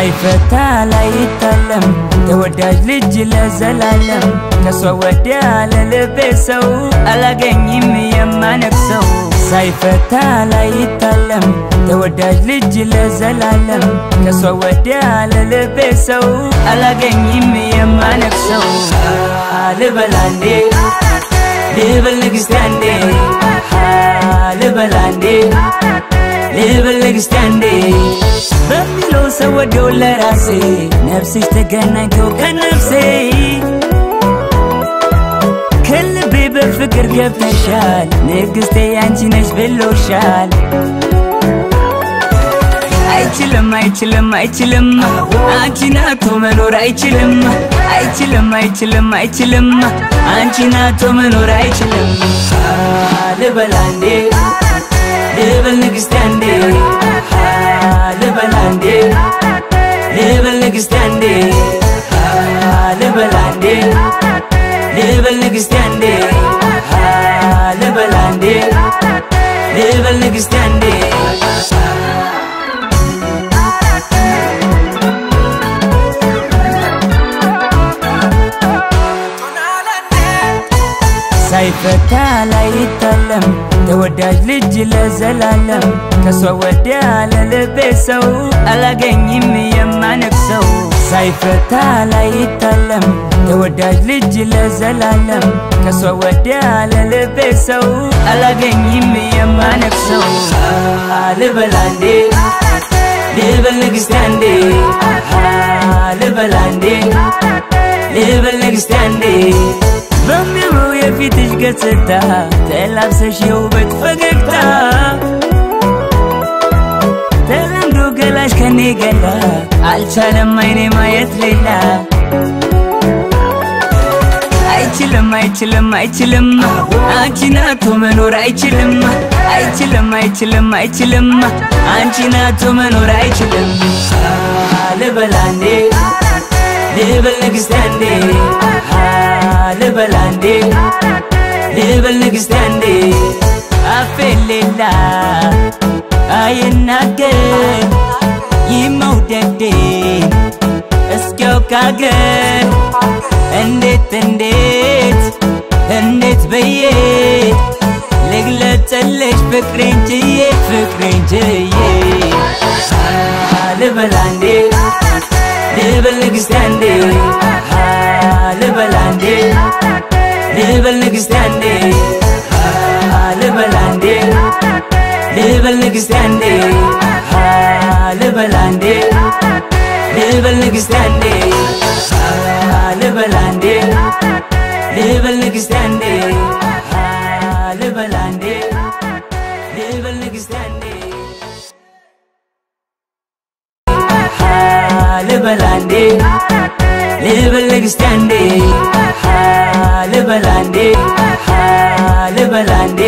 ሳይፈታ ላይታለም ተወዳጅ ልጅ ለዘላለም ከሷ ወዲያ ለልቤ ሰው አላገኝም የማነክሰው ሳይፈታ ላይታለም ተወዳጅ ልጅ ለዘላለም ከሷ ወዲያ ለልቤ ሰው አላገኝም የማነክሰው ልበላንዴ ልበል ንግስቴ አንዴ ልበል ንግስቴ ሰው ወደው ለራሴ ነፍስሽ ተገናኝቶ ከነፍሴ ከልቤ በፍቅር ገብተሻል። ንግስቴ ያንቺ ነሽ ብሎሻል። አይችልም አይችልም አይችልም። አንቺን አቶ መኖር አይችልም። አይችልም አይችልም አይችልም። አንቺን መኖር አይችልም። ልበል ልበል ንግስቴ ልበል አንዴ ልበል ንግስቴ አንዴ ልበል አንዴ ሳይፈታ ላይታለም ተወዳጅ ልጅ ለዘላለም። ከሷ ወዲያ ለልቤ ሰው አላገኝም የማነክሰው ሳይፈታ ላይታለም። ተወዳጅ ልጅ ለዘላለም። ከሷ ወዲያ ለልቤ ሰው አላገኝም የማነክሰው ልበል አንዴ ልበል ንግስቴ አንዴ። ልበል አንዴ። ልበል የፊትሽ ገጽታ ተላብሰሽ የውበት ፈገግታ ተለምዶ ገላሽ ከኔ ገላ አልቻለም አይኔ ማየት ሌላ። አይችልም አይችልም አይችልም። አንቺን አቶ መኖር አይችልም። አይችልም አይችልም አይችልም። አንቺን አቶ መኖር አይችልም። ልበል አንዴ ልበል ንግስቴ አንዴ። ልበል ንግስቴ አፌሌላ አይናገር አገር እንዴት እንዴት? እንዴት ብዬ? ልግለጽልሽ ፍቅሬን ችዬ ፍቅሬን ችዬ። ልበል ልበል ንግስቴ አንዴ። ልበል አንዴ ልበል ልበል አንዴ ልበል ልበል ንግስቴ አንዴ ልበል አንዴ ልበል ንግስቴ አንዴ ልበል አንዴ ልበል ንግስቴ አንዴ ልበል አንዴ ልበል ንግስቴ አንዴ ልበል አንዴ ልበል አንዴ